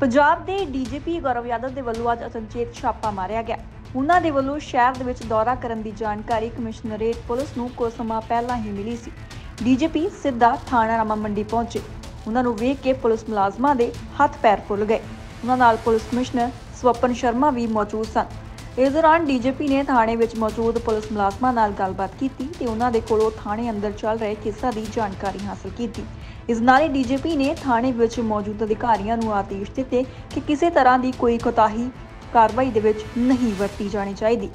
ਪੰਜਾਬ ਦੇ ਡੀਜੀਪੀ ਗੌਰਵ ਯਾਦਵ ਦੇ ਵੱਲੋਂ ਅੱਜ ਅਚਨਚੇਤ ਛਾਪਾ ਮਾਰਿਆ ਗਿਆ। ਉਹਨਾਂ ਦੇ ਵੱਲੋਂ ਸ਼ਹਿਰ ਦੇ ਵਿੱਚ ਦੌਰਾ ਕਰਨ ਦੀ ਜਾਣਕਾਰੀ ਕਮਿਸ਼ਨਰੇਟ ਪੁਲਿਸ ਨੂੰ ਕੁਝ ਸਮਾਂ ਪਹਿਲਾਂ ਹੀ ਮਿਲੀ ਸੀ। ਡੀਜੀਪੀ ਸਿੱਧਾ ਥਾਣਾ ਰਾਮਾ ਮੰਡੀ ਪਹੁੰਚੇ। ਉਹਨਾਂ ਨੂੰ ਵੇਖ ਕੇ ਪੁਲਿਸ ਮੁਲਾਜ਼ਮਾਂ ਦੇ ਹੱਥ ਪੈਰ ਫੁੱਲ ਗਏ। ਉਹਨਾਂ ਨਾਲ ਪੁਲਿਸ ਕਮਿਸ਼ਨਰ ਸਵਪਨ ਸ਼ਰਮਾ ਵੀ ਮੌਜੂਦ ਸਨ। ਇਸ ਦੌਰਾਨ ਡੀਜੀਪੀ ਨੇ ਥਾਣੇ ਵਿੱਚ ਮੌਜੂਦ ਪੁਲਿਸ ਮੁਲਾਜ਼ਮਾਂ ਨਾਲ ਗੱਲਬਾਤ ਕੀਤੀ ਤੇ ਉਹਨਾਂ ਦੇ ਕੋਲੋਂ ਥਾਣੇ ਅੰਦਰ ਚੱਲ ਰਹੇ ਕੇਸਾਂ ਦੀ ਜਾਣਕਾਰੀ ਹਾਸਲ ਕੀਤੀ। ਇਸ ਨਾਲ ਹੀ ਡੀਜੀਪੀ ਨੇ ਥਾਣੇ ਵਿੱਚ ਮੌਜੂਦ ਅਧਿਕਾਰੀਆਂ ਨੂੰ ਆਦੇਸ਼ ਦਿੱਤੇ ਕਿ ਕਿਸੇ ਤਰ੍ਹਾਂ ਦੀ ਕੋਈ ਕੋਤਾਹੀ ਕਾਰਵਾਈ ਦੇ ਵਿੱਚ ਨਹੀਂ ਵਰਤੀ ਜਾਣੀ ਚਾਹੀਦੀ।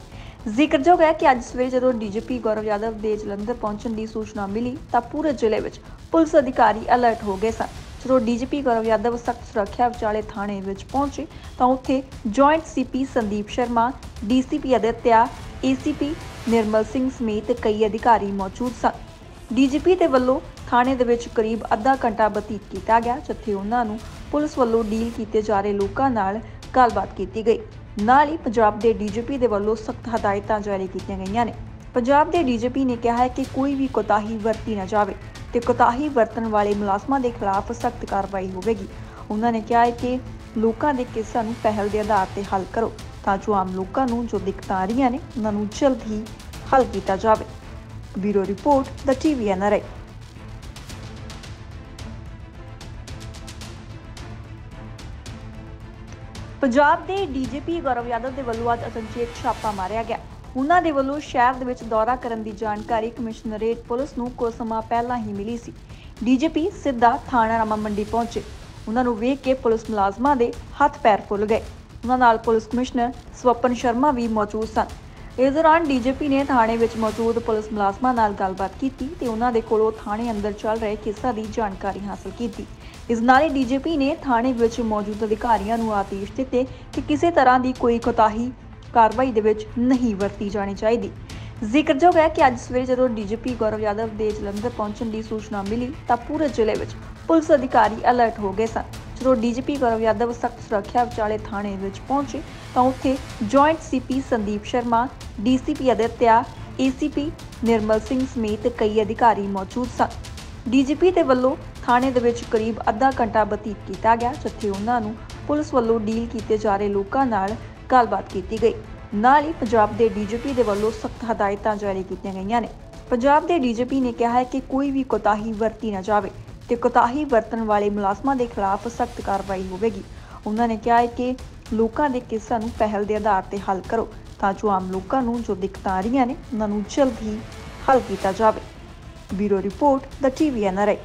ਜ਼ਿਕਰਯੋਗ ਹੈ ਕਿ ਅੱਜ ਸਵੇਰੇ ਜਦੋਂ ਡੀਜੀਪੀ ਗੌਰਵ ਯਾਦਵ ਦੇ ਜਲੰਧਰ ਪਹੁੰਚਣ ਦੀ ਸੂਚਨਾ ਮਿਲੀ ਤਾਂ ਪੂਰੇ ਜ਼ਿਲ੍ਹੇ ਵਿੱਚ ਪੁਲਿਸ ਅਧਿਕਾਰੀ ਅਲਰਟ ਹੋ ਗਏ ਸਨ। ਜਦੋਂ ਡੀਜੀਪੀ ਗੌਰਵ ਯਾਦਵ ਸਖਤ ਸੁਰੱਖਿਆ ਵਿਚਾਲੇ ਥਾਣੇ ਵਿੱਚ ਪਹੁੰਚੇ ਤਾਂ ਉੱਥੇ joint CP Sandeep Sharma, DCP Aditya ACP Nirmal Singh ਸਮੇਤ ਕਈ ਅਧਿਕਾਰੀ ਮੌਜੂਦ ਸਨ। ਡੀਜੀਪੀ ਦੇ ਵੱਲੋਂ ਥਾਣੇ ਦੇ ਵਿੱਚ ਕਰੀਬ ਅੱਧਾ ਘੰਟਾ ਬਤੀਤ ਕੀਤਾ ਗਿਆ, ਜਿੱਥੇ ਉਹਨਾਂ ਨੂੰ ਪੁਲਿਸ ਵੱਲੋਂ ਡੀਲ ਕੀਤੇ ਜਾ ਰਹੇ ਲੋਕਾਂ ਨਾਲ ਗੱਲਬਾਤ ਕੀਤੀ ਗਈ। ਨਾਲ ਹੀ ਪੰਜਾਬ ਦੇ ਡੀਜੀਪੀ ਦੇ ਵੱਲੋਂ ਸਖਤ ਹਦਾਇਤਾਂ ਜਾਰੀ ਕੀਤੀਆਂ ਗਈਆਂ ਨੇ। ਪੰਜਾਬ ਦੇ ਡੀਜੀਪੀ ਨੇ ਕਿਹਾ ਹੈ ਕਿ ਕੋਈ ਵੀ ਕੋਤਾਹੀ ਵਰਤੀ ਨਾ ਜਾਵੇ ਤੇ ਕੋਤਾਹੀ ਵਰਤਣ ਵਾਲੇ ਮੁਲਾਜ਼ਮਾਂ ਦੇ ਖਿਲਾਫ ਸਖਤ ਕਾਰਵਾਈ ਹੋਵੇਗੀ। ਉਹਨਾਂ ਨੇ ਕਿਹਾ ਹੈ ਕਿ ਲੋਕਾਂ ਦੇ ਕੇਸਾਂ ਨੂੰ ਪਹਿਲ ਦੇ ਆਧਾਰ ਤੇ ਹੱਲ ਕਰੋ ਤਾਂ ਜੋ ਆਮ ਲੋਕਾਂ ਨੂੰ ਜੋ ਦਿੱਕਤਾਂ ਆ ਰਹੀਆਂ ਨੇ, ਉਹਨਾਂ ਨੂੰ ਜਲਦ ਹੀ ਹੱਲ ਕੀਤਾ ਜਾਵੇ। ਬਿਊਰੋ ਰਿਪੋਰਟ, ਦਾ ਟੀਵੀ ਐਨਆਰਆਈ ਪੰਜਾਬ ਦੇ ਡੀਜੀਪੀ ਗੌਰਵ ਯਾਦਵ ਦੇ ਵੱਲੋਂ ਅੱਜ ਅਚਨਚੇਤ ਛਾਪਾ ਮਾਰਿਆ ਗਿਆ। ਉਹਨਾਂ ਦੇ ਵੱਲੋਂ ਸ਼ਹਿਰ ਦੇ ਵਿੱਚ ਦੌਰਾ ਕਰਨ ਦੀ ਜਾਣਕਾਰੀ ਕਮਿਸ਼ਨਰੇਟ ਪੁਲਿਸ ਨੂੰ ਕੁਝ ਸਮਾਂ ਪਹਿਲਾਂ ਹੀ ਮਿਲੀ ਸੀ। ਡੀਜੀਪੀ ਸਿੱਧਾ ਥਾਣਾ ਰਾਮਾ ਮੰਡੀ ਪਹੁੰਚੇ। ਉਹਨਾਂ ਨੂੰ ਵੇਖ ਕੇ ਪੁਲਿਸ ਮੁਲਾਜ਼ਮਾਂ ਦੇ ਹੱਥ ਪੈਰ ਫੁੱਲ ਗਏ। ਉਹਨਾਂ ਨਾਲ ਪੁਲਿਸ ਕਮਿਸ਼ਨਰ ਸਵਪਨ ਸ਼ਰਮਾ ਵੀ ਮੌਜੂਦ ਸਨ। ਇਸ ਦੌਰਾਨ ਡੀਜੀਪੀ ਨੇ ਥਾਣੇ ਵਿੱਚ ਮੌਜੂਦ ਪੁਲਿਸ ਮੁਲਾਜ਼ਮਾਂ ਨਾਲ ਗੱਲਬਾਤ ਕੀਤੀ ਤੇ ਉਹਨਾਂ ਦੇ ਕੋਲੋਂ ਥਾਣੇ ਅੰਦਰ ਚੱਲ ਰਹੇ ਕੇਸਾਂ ਦੀ ਜਾਣਕਾਰੀ ਹਾਸਲ ਕੀਤੀ। ਇਸ ਨਾਲ ਹੀ ਡੀਜੀਪੀ ਨੇ ਥਾਣੇ ਵਿੱਚ ਮੌਜੂਦ ਅਧਿਕਾਰੀਆਂ ਨੂੰ ਆਦੇਸ਼ ਦਿੱਤੇ ਕਿ ਕਿਸੇ ਤਰ੍ਹਾਂ ਦੀ ਕੋਈ ਕੋਤਾਹੀ ਕਾਰਵਾਈ ਦੇ ਵਿੱਚ ਨਹੀਂ ਵਰਤੀ ਜਾਣੀ ਚਾਹੀਦੀ। ਜ਼ਿਕਰਯੋਗ ਹੈ ਕਿ ਅੱਜ ਸਵੇਰੇ ਜਦੋਂ ਡੀਜੀਪੀ ਗੌਰਵ ਯਾਦਵ ਦੇ ਜਲੰਧਰ ਪਹੁੰਚਣ ਦੀ ਸੂਚਨਾ ਮਿਲੀ ਤਾਂ ਪੂਰੇ ਜ਼ਿਲ੍ਹੇ ਵਿੱਚ ਪੁਲਿਸ ਅਧਿਕਾਰੀ ਅਲਰਟ ਹੋ ਗਏ ਸਨ। ਜਦੋਂ ਡੀਜੀਪੀ ਗੌਰਵ ਯਾਦਵ ਸਖਤ ਸੁਰੱਖਿਆ ਵਿਚਾਲੇ ਥਾਣੇ ਵਿੱਚ ਪਹੁੰਚੇ, ਤਾਂ ਉੱਥੇ joint CP Sandeep Sharma DCP Aditya ACP Nirmal Singh ਸਮੇਤ ਕਈ ਅਧਿਕਾਰੀ ਮੌਜੂਦ ਸਨ। ਡੀਜੀਪੀ ਦੇ ਵੱਲੋਂ ਥਾਣੇ ਦੇ ਵਿੱਚ ਕਰੀਬ ਅੱਧਾ ਘੰਟਾ ਬਤੀਤ ਕੀਤਾ ਗਿਆ, ਜਿੱਥੇ ਉਹਨਾਂ ਨੂੰ ਪੁਲਿਸ ਵੱਲੋਂ ਡੀਲ ਕੀਤੇ ਜਾ ਰਹੇ ਲੋਕਾਂ ਨਾਲ ਗੱਲਬਾਤ ਕੀਤੀ ਗਈ। ਨਾਲ ਹੀ ਪੰਜਾਬ ਦੇ ਡੀਜੀਪੀ ਦੇ ਵੱਲੋਂ ਸਖਤ ਹਦਾਇਤਾਂ ਜਾਰੀ ਕੀਤੀਆਂ ਗਈਆਂ ਨੇ। ਪੰਜਾਬ ਦੇ ਡੀਜੀਪੀ ਨੇ ਕਿਹਾ ਹੈ ਕਿ ਕੋਈ ਵੀ ਕੋਤਾਹੀ ਵਰਤੀ ਨਾ ਜਾਵੇ। ਤੇ ਕੋਤਾਹੀ ਵਰਤਣ ਵਾਲੇ ਮੁਲਾਜ਼ਮਾਂ ਦੇ ਖਿਲਾਫ ਸਖਤ ਕਾਰਵਾਈ ਹੋਵੇਗੀ। ਉਹਨਾਂ ਨੇ ਕਿਹਾ ਹੈ ਕਿ ਲੋਕਾਂ ਦੇ ਕੇਸਾਂ ਨੂੰ ਪਹਿਲ ਦੇ ਆਧਾਰ ਤੇ ਹੱਲ ਕਰੋ ਤਾਂ ਜੋ ਆਮ ਲੋਕਾਂ ਨੂੰ ਜੋ ਦਿੱਕਤਾਂ ਆ ਰਹੀਆਂ ਨੇ, ਉਹਨਾਂ ਨੂੰ ਜਲਦ ਹੀ ਹੱਲ ਕੀਤਾ ਜਾਵੇ। ਬਿਊਰੋ ਰਿਪੋਰਟ, ਦਾ ਟੀਵੀ ਐਨਆਰਆਈ